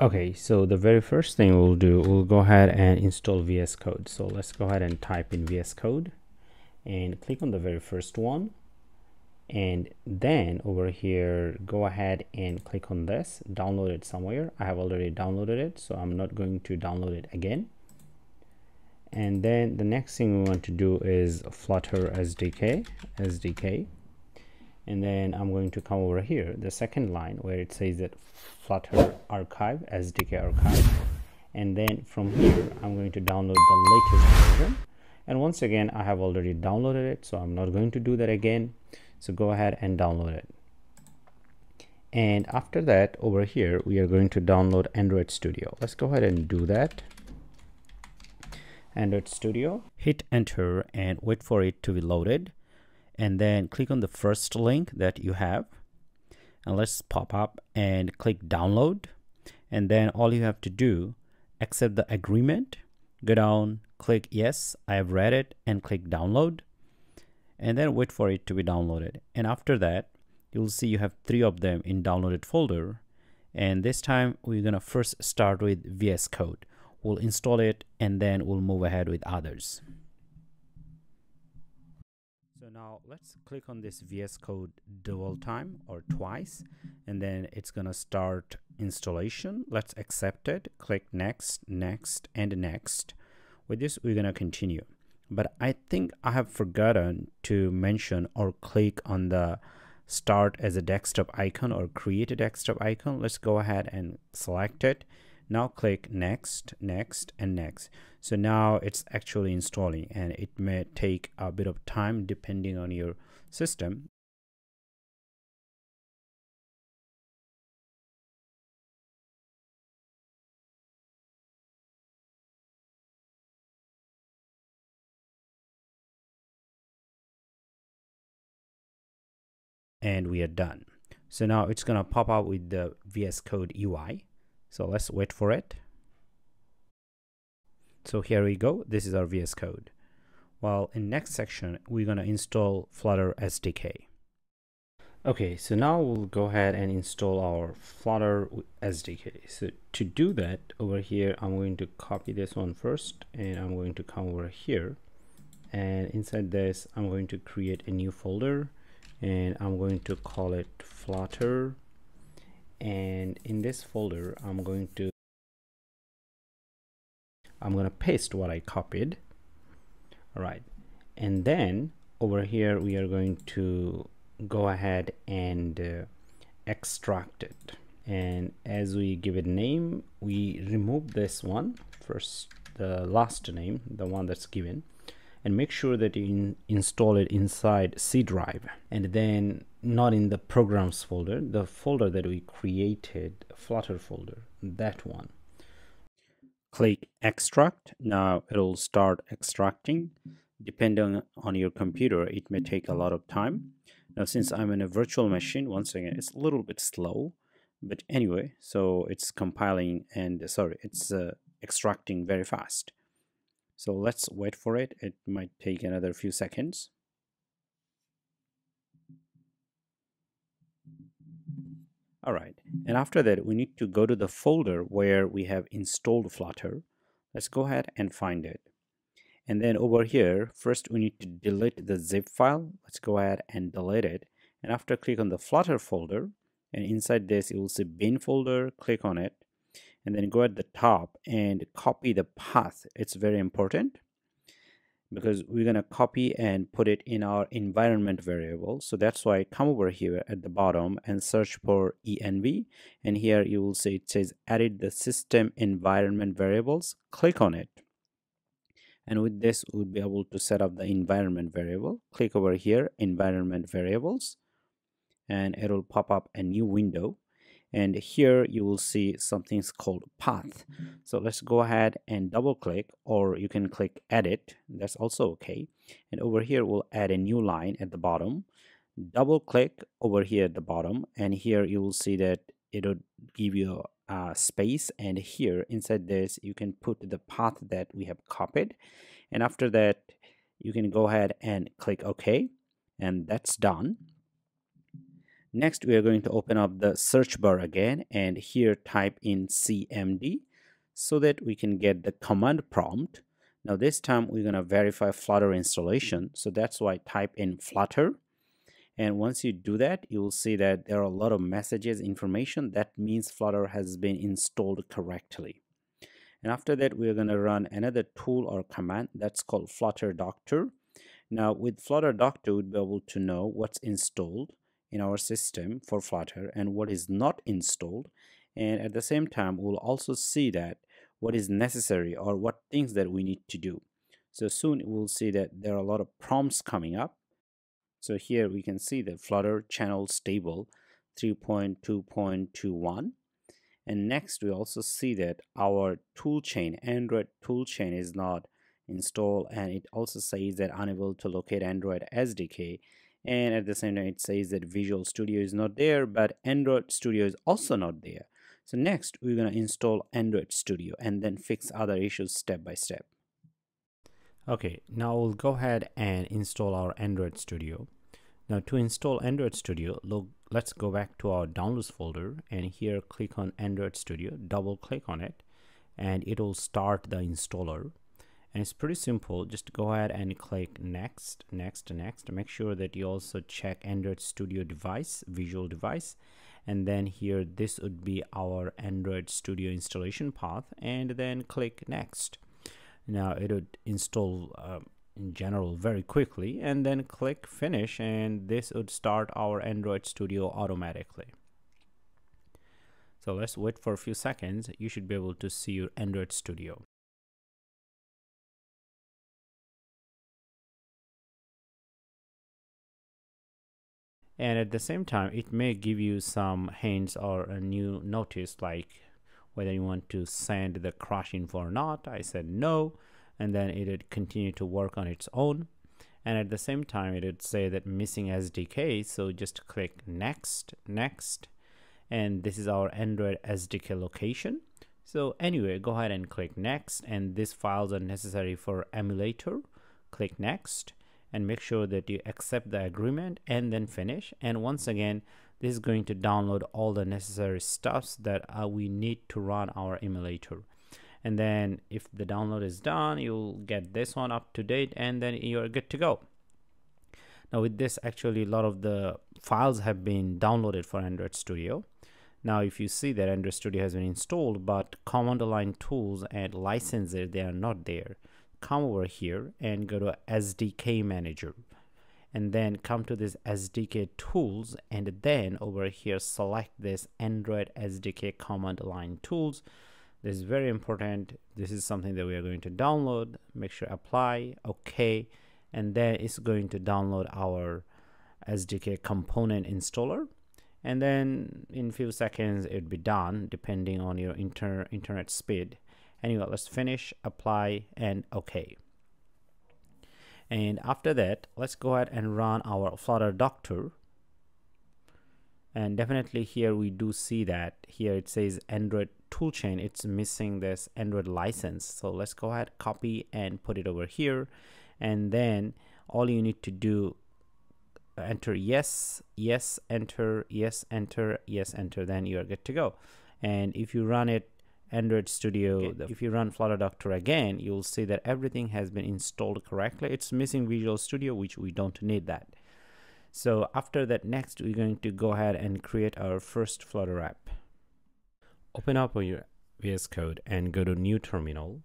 Okay, so the very first thing we'll do, we'll go ahead and install VS Code. So let's go ahead and type in VS Code and click on the very first one. And then over here, go ahead and click on this, download it somewhere. I have already downloaded it, so I'm not going to download it again. And then the next thing we want to do is Flutter SDK, SDK and then I'm going to come over here the second line where it says that flutter archive SDK archive. And then from here I'm going to download the latest version. And once again I have already downloaded it so I'm not going to do that again. So go ahead and download it. And after that over here we are going to download Android Studio. Let's go ahead and do that. Android Studio. Hit enter and wait for it to be loaded and then click on the first link that you have. And let's pop up and click download. And then all you have to do accept the agreement go down click yes I have read it and click download. And then wait for it to be downloaded. And after that you'll see you have three of them in downloaded folder. And this time we're gonna first start with VS Code. We'll install it and then we'll move ahead with others now let's click on this VS Code dual time or twice and then it's gonna start installation. Let's accept it click next next and next. With this we're gonna continue. But I think I have forgotten to mention or click on the start as a desktop icon or create a desktop icon. Let's go ahead and select it. Now click next next and next so now it's actually installing and it may take a bit of time depending on your system. And we are done. So now it's gonna pop up with the VS Code UI so let's wait for it. So here we go. This is our VS Code. While in next section, we're going to install Flutter SDK. Okay, so now we'll go ahead and install our Flutter SDK. So to do that, over here, I'm going to copy this one first, and I'm going to come over here. And inside this, I'm going to create a new folder, and I'm going to call it Flutter and in this folder I'm going to I'm going to paste what I copied. All right and then over here we are going to go ahead and uh, extract it. And as we give it a name we remove this one first the last name the one that's given and make sure that you in install it inside C drive. And then not in the programs folder the folder that we created flutter folder that one click extract. Now it'll start extracting. Depending on your computer it may take a lot of time. Now since i'm in a virtual machine once again it's a little bit slow. But anyway so it's compiling and sorry it's uh, extracting very fast. So let's wait for it. It might take another few seconds all right. And after that we need to go to the folder where we have installed flutter. Let's go ahead and find it. And then over here first we need to delete the zip file. Let's go ahead and delete it. And after click on the flutter folder and inside this you will see bin folder click on it. And then go at the top and copy the path. It's very important because we're going to copy and put it in our environment variable. So that's why I come over here at the bottom and search for env and here you will see it says edit the system environment variables. Click on it. And with this we'll be able to set up the environment variable. Click over here environment variables. And it will pop up a new window and here you will see something's called path. So let's go ahead and double click or you can click edit. That's also okay. And over here we'll add a new line at the bottom. Double click over here at the bottom and here you will see that it'll give you a space. And here inside this you can put the path that we have copied. And after that you can go ahead and click OK and that's done Next, we are going to open up the search bar again and here type in CMD so that we can get the command prompt. Now this time we're going to verify Flutter installation. So that's why type in Flutter. And once you do that, you will see that there are a lot of messages, information. That means Flutter has been installed correctly. And after that, we're going to run another tool or command that's called Flutter Doctor. Now with Flutter Doctor, we'd be able to know what's installed in our system for Flutter and what is not installed. And at the same time, we'll also see that what is necessary or what things that we need to do. So soon we'll see that there are a lot of prompts coming up. So here we can see the Flutter channel stable 3.2.21 and next we also see that our toolchain Android toolchain is not installed and it also says that unable to locate Android SDK and at the same time it says that Visual Studio is not there but Android Studio is also not there. So next we're going to install Android Studio and then fix other issues step by step. Okay now we'll go ahead and install our Android Studio. Now to install Android Studio look let's go back to our downloads folder and here click on Android Studio double click on it and it will start the installer and it's pretty simple. Just go ahead and click next next next. Make sure that you also check android studio device visual device. And then here this would be our android studio installation path. And then click next. Now it would install uh, in general very quickly. And then click finish. And this would start our android studio automatically. So let's wait for a few seconds. You should be able to see your android studio and at the same time it may give you some hints or a new notice like whether you want to send the crash info or not. I said no and then it would continue to work on its own. And at the same time it would say that missing SDK so just click next next. And this is our Android SDK location. So anyway go ahead and click next. And these files are necessary for emulator. Click next and make sure that you accept the agreement and then finish. And once again this is going to download all the necessary stuffs that uh, we need to run our emulator. And then if the download is done you'll get this one up to date and then you're good to go. Now with this actually a lot of the files have been downloaded for android studio. Now if you see that android studio has been installed but command line tools and licenses they are not there come over here and go to SDK manager. And then come to this SDK tools and then over here select this Android SDK command line tools. This is very important. This is something that we are going to download. Make sure apply. Okay and then it's going to download our SDK component installer. And then in few seconds it'd be done depending on your inter internet speed anyway let's finish apply and okay and after that let's go ahead and run our flutter doctor. And definitely here we do see that here it says android toolchain. It's missing this android license. So let's go ahead copy and put it over here. And then all you need to do enter yes yes enter yes enter yes enter. Then you are good to go. And if you run it Android Studio, okay. if you run Flutter Doctor again, you'll see that everything has been installed correctly. It's missing Visual Studio, which we don't need that. So after that, next we're going to go ahead and create our first Flutter app. Open up your VS Code and go to New Terminal.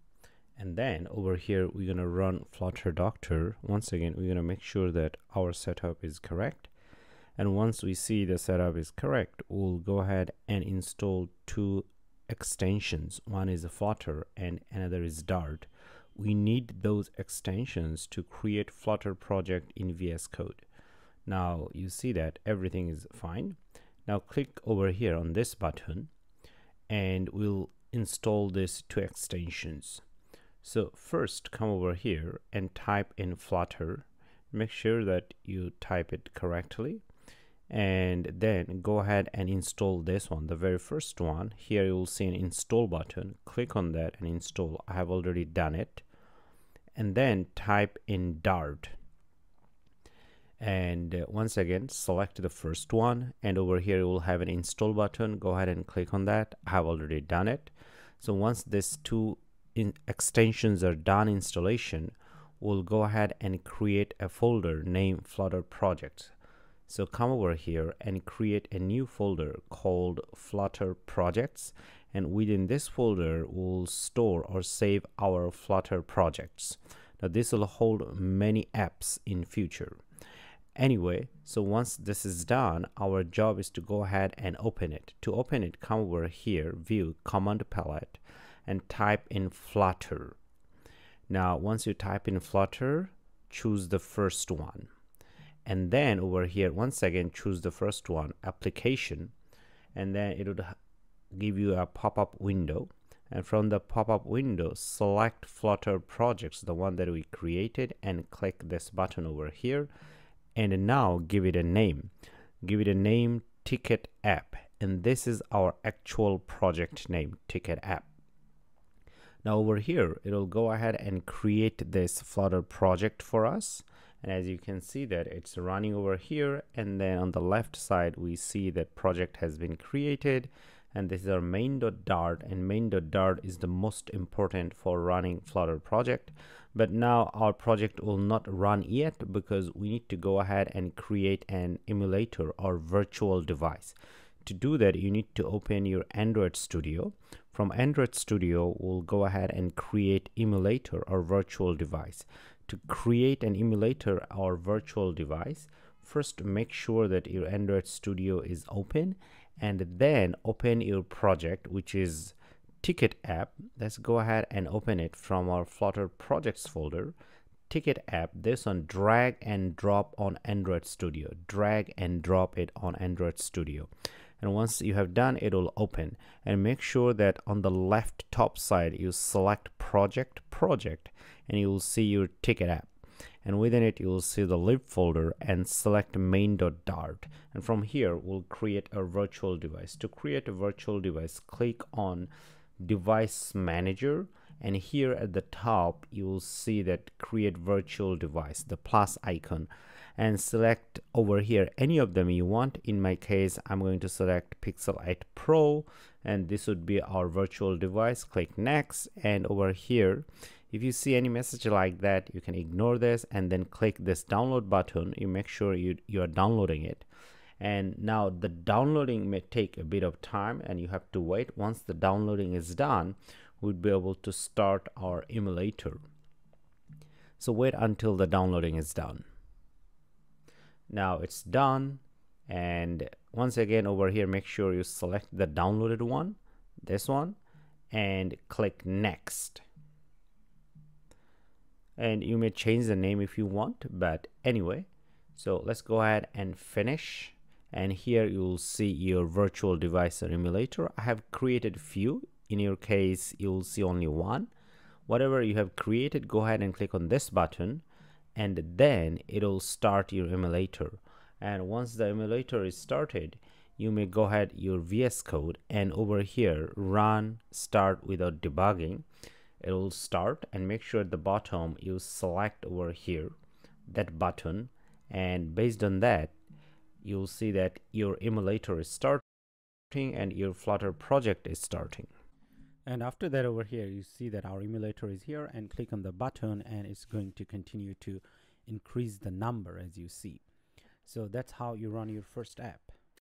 And then over here, we're going to run Flutter Doctor. Once again, we're going to make sure that our setup is correct. And once we see the setup is correct, we'll go ahead and install two extensions. One is Flutter and another is Dart. We need those extensions to create Flutter project in VS Code. Now you see that everything is fine. Now click over here on this button and we'll install these two extensions. So first come over here and type in Flutter. Make sure that you type it correctly and then go ahead and install this one the very first one. Here you will see an install button. Click on that and install. I have already done it. And then type in dart. And uh, once again select the first one. And over here you will have an install button. Go ahead and click on that. I have already done it. So once these two extensions are done installation we'll go ahead and create a folder named flutter projects so come over here and create a new folder called flutter projects. And within this folder we'll store or save our flutter projects. Now this will hold many apps in future. Anyway so once this is done our job is to go ahead and open it. To open it come over here view command palette and type in flutter. Now once you type in flutter choose the first one and then over here once again choose the first one application. And then it would give you a pop-up window. And from the pop-up window select flutter projects the one that we created and click this button over here. And now give it a name. Give it a name ticket app. And this is our actual project name ticket app. Now over here it'll go ahead and create this flutter project for us and as you can see that it's running over here and then on the left side we see that project has been created and this is our main.dart and main.dart is the most important for running flutter project. But now our project will not run yet because we need to go ahead and create an emulator or virtual device. To do that you need to open your android studio. From android studio we'll go ahead and create emulator or virtual device to create an emulator or virtual device first make sure that your android studio is open and then open your project which is ticket app. Let's go ahead and open it from our flutter projects folder. Ticket app this one drag and drop on android studio. Drag and drop it on android studio and once you have done it will open. And make sure that on the left top side you select project project and you will see your ticket app. And within it you will see the lib folder and select main.dart and from here we'll create a virtual device. To create a virtual device click on device manager. And here at the top you will see that create virtual device the plus icon and select over here any of them you want. In my case i'm going to select pixel 8 pro and this would be our virtual device. Click next and over here if you see any message like that you can ignore this and then click this download button. You make sure you you are downloading it. And now the downloading may take a bit of time and you have to wait. Once the downloading is done we'll be able to start our emulator. So wait until the downloading is done now it's done and once again over here make sure you select the downloaded one this one and click next. And you may change the name if you want but anyway so let's go ahead and finish. And here you'll see your virtual device or emulator. I have created a few. In your case you'll see only one. Whatever you have created go ahead and click on this button and then it'll start your emulator. And once the emulator is started you may go ahead your vs code and over here run start without debugging. It will start and make sure at the bottom you select over here that button. And based on that you'll see that your emulator is starting and your flutter project is starting and after that over here you see that our emulator is here and click on the button and it's going to continue to increase the number as you see. So that's how you run your first app